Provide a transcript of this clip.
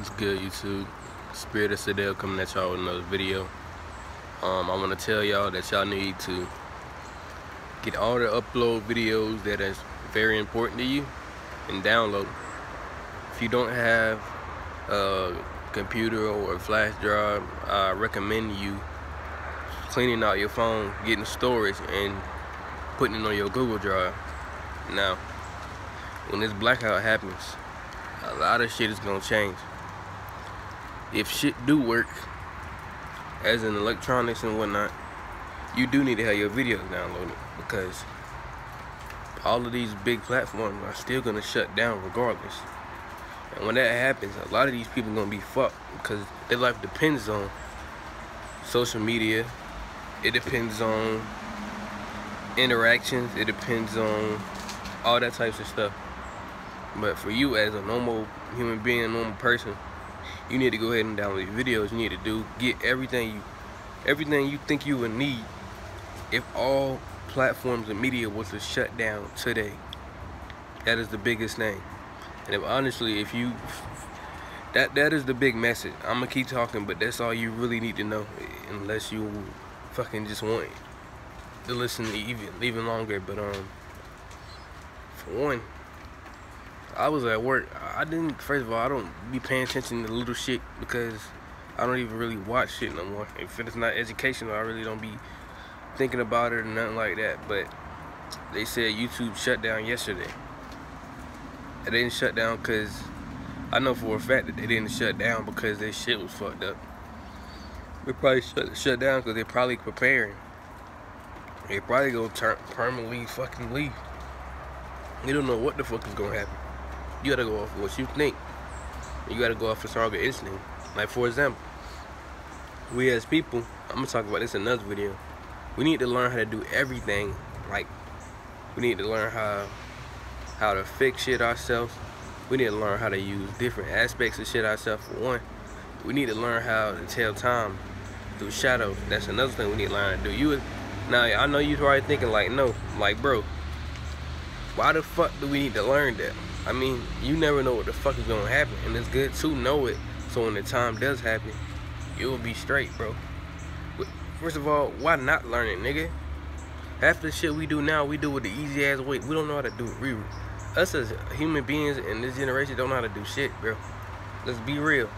It's good, YouTube. Spirit of Sidel coming at y'all with another video. Um, I want to tell y'all that y'all need to get all the upload videos that is very important to you and download. If you don't have a computer or a flash drive, I recommend you cleaning out your phone, getting storage, and putting it on your Google Drive. Now, when this blackout happens, a lot of shit is gonna change. If shit do work, as in electronics and whatnot, you do need to have your videos downloaded because all of these big platforms are still gonna shut down regardless. And when that happens, a lot of these people are gonna be fucked because their life depends on social media. It depends on interactions. It depends on all that types of stuff. But for you as a normal human being, normal person, you need to go ahead and download your videos. You need to do get everything you everything you think you would need if all platforms and media was to shut down today. That is the biggest thing. And if honestly, if you that that is the big message. I'm gonna keep talking, but that's all you really need to know, unless you fucking just want to listen even even longer. But um, for one, I was at work. I didn't. First of all, I don't be paying attention to little shit because I don't even really watch shit no more. If it's not educational, I really don't be thinking about it or nothing like that. But they said YouTube shut down yesterday. It didn't shut down because I know for a fact that they didn't shut down because their shit was fucked up. They probably shut shut down because they're probably preparing. They probably gonna turn permanently fucking leave. You don't know what the fuck is gonna happen. You gotta go off what you think. You gotta go off a stronger instinct. Like for example, we as people, I'm gonna talk about this in another video. We need to learn how to do everything. Like we need to learn how how to fix shit ourselves. We need to learn how to use different aspects of shit ourselves for one. We need to learn how to tell time through shadows. That's another thing we need to learn to do. You now I know you're probably thinking like no, like bro, why the fuck do we need to learn that? I mean, you never know what the fuck is gonna happen, and it's good to know it. So when the time does happen, you'll be straight, bro. First of all, why not learn it, nigga? Half the shit we do now, we do with the easy ass way. We don't know how to do it real. Us as human beings in this generation don't know how to do shit, bro. Let's be real.